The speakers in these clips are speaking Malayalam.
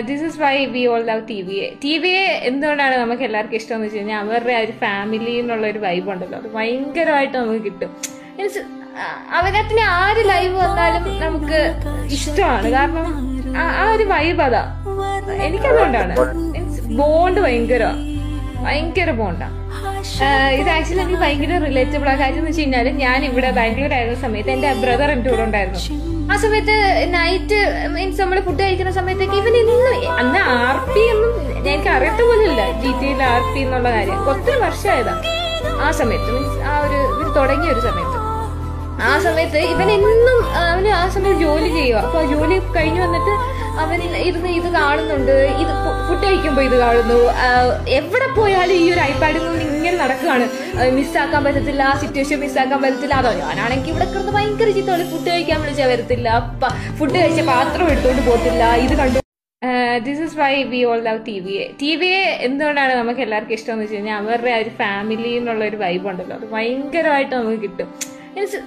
This is why we all love T V A T V A എന്തുകൊണ്ടാണ് നമുക്ക് എല്ലാവർക്കും ഇഷ്ടം എന്ന് വെച്ച് കഴിഞ്ഞാൽ അവരുടെ ആ ഒരു ഫാമിലി എന്നുള്ള ഒരു വൈബ് ഉണ്ടല്ലോ. അത് ഭയങ്കരമായിട്ട് നമുക്ക് കിട്ടും. മീൻസ് അവരത്തിന് ആര് ലൈവ് വന്നാലും നമുക്ക് ഇഷ്ടമാണ്. കാരണം ആ- ആ ഒരു വൈബ് അതാ. എനിക്കതുകൊണ്ടാണ്. മീൻസ് ബോണ്ട് ഭയങ്കര ഭയങ്കര ബോണ്ടാണ് ഇത് ആക്ച്വലി എനിക്ക് ഭയങ്കര റിലേറ്റബിൾ ആ കാര്യം എന്ന് വെച്ച് കഴിഞ്ഞാൽ ഞാൻ ഇവിടെ ബാംഗ്ലൂർ ആയിരുന്ന സമയത്ത് എന്റെ ബ്രദർ എന്റെ കൂടെ ഉണ്ടായിരുന്നു. ആ സമയത്ത് നൈറ്റ് മീൻസ് നമ്മൾ ഫുഡ് കഴിക്കുന്ന സമയത്തേക്ക് ഇവൻ ഇന്ന് അന്ന് ആർ പി ഒന്നും എനിക്ക് അറിയത്ത പോലില്ല ടിയിൽ ആർ പി എന്നുള്ള കാര്യം. ഒത്തിരി വർഷമായതാ. ആ സമയത്ത് മീൻസ് ആ ഒരു തുടങ്ങിയ ഒരു സമയത്ത്. ആ സമയത്ത് ഇവൻ എന്നും സമയത്ത് ജോലി ചെയ്യുക. അപ്പൊ ജോലി കഴിഞ്ഞു വന്നിട്ട് അവൻ ഇരുന്ന് ഇത് കാണുന്നുണ്ട്. ഇത് ഫുഡ് കഴിക്കുമ്പോ ഇത് കാണുന്നു. എവിടെ പോയാലും ഈ ഒരു ഐപാഡിൽ നിന്ന് ഇങ്ങനെ നടക്കുകയാണ്. മിസ്സാക്കാൻ പറ്റത്തില്ല ആ സിറ്റുവേഷൻ മിസ്സാക്കാൻ പറ്റത്തില്ല. അതോ ഞാനാണെങ്കിൽ ഇവിടെ കിടന്ന് ഭയങ്കര ചിത്രമാണ് ഫുഡ് കഴിക്കാൻ വിളിച്ചാൽ വരത്തില്ല. ഫുഡ് കഴിച്ച പാത്രം എടുത്തോണ്ട് പോകത്തില്ല. ഇത് കണ്ടു. This is why we all love T V A T V A എന്തുകൊണ്ടാണ് നമുക്ക് എല്ലാവർക്കും ഇഷ്ടം എന്ന് വെച്ച് കഴിഞ്ഞാൽ അവരുടെ ആ ഒരു ഫാമിലി എന്നുള്ള ഒരു വൈബ് ഉണ്ടല്ലോ. അത് ഭയങ്കരമായിട്ട് നമുക്ക് കിട്ടും. മീൻസ്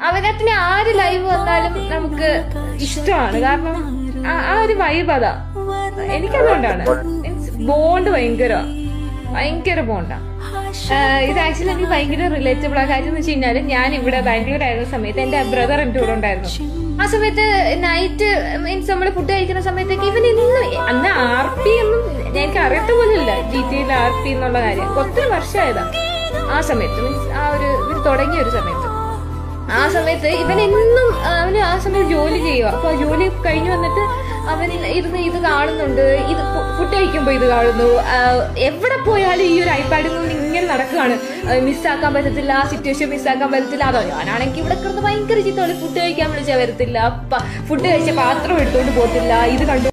അവരത്തിന് ആര് ലൈവ് വന്നാലും നമുക്ക് ഇഷ്ടമാണ്. കാരണം ആ- ഒരു വൈബ് അതാ. എനിക്കതുകൊണ്ടാണ്. മീൻസ് ബോണ്ട് ഭയങ്കര ഭയങ്കര ബോണ്ടാണ് ഇത് ആക്ച്വലി എനിക്ക് ഭയങ്കര റിലേറ്റബിൾ ആ. കാര്യം എന്ന് വെച്ച് കഴിഞ്ഞാൽ ഞാൻ ഇവിടെ ബാംഗ്ലൂർ ആയിരുന്ന സമയത്ത് എന്റെ ബ്രദർ എന്റെ കൂടെ ഉണ്ടായിരുന്നു. ആ സമയത്ത് നൈറ്റ് മീൻസ് നമ്മൾ ഫുഡ് കഴിക്കുന്ന സമയത്തേക്ക് ഇവൻ ഇന്ന് അന്ന് ആർ പി ഒന്നും എനിക്ക് അറിയത്ത ഇല്ല ജി ടിയിൽ ആർ പി എന്നുള്ള കാര്യം. ഒത്തിരി വർഷമായതാ. ആ സമയത്ത് മീൻസ് ആ ഒരു ഇവർ തുടങ്ങിയ ഒരു സമയത്ത്. ആ സമയത്ത് ഇവൻ എന്നും അവന് ആ സമയത്ത് ജോലി ചെയ്യുക. അപ്പൊ ജോലി കഴിഞ്ഞു വന്നിട്ട് അവൻ ഇരുന്ന് ഇത് കാണുന്നുണ്ട്. ഇത് ഫുഡ് കഴിക്കുമ്പോ ഇത് കാണുന്നു. എവിടെ പോയാലും ഈ ഒരു ഐപാഡിൽ നിന്ന് ഇങ്ങനെ നടക്കുകയാണ്. മിസ്സാക്കാൻ പറ്റത്തില്ല സിറ്റുവേഷൻ മിസ്സാക്കാൻ പറ്റത്തില്ല. അതോ ഞാനാണെങ്കിൽ ഇവിടെ കിടന്ന് ഭയങ്കര ചിത്തോളി ഫുഡ് കഴിക്കാൻ വിളിച്ചാൽ വരത്തില്ല. ഫുഡ് കഴിച്ച പാത്രം എടുത്തോണ്ട് പോകത്തില്ല. ഇത് കണ്ടു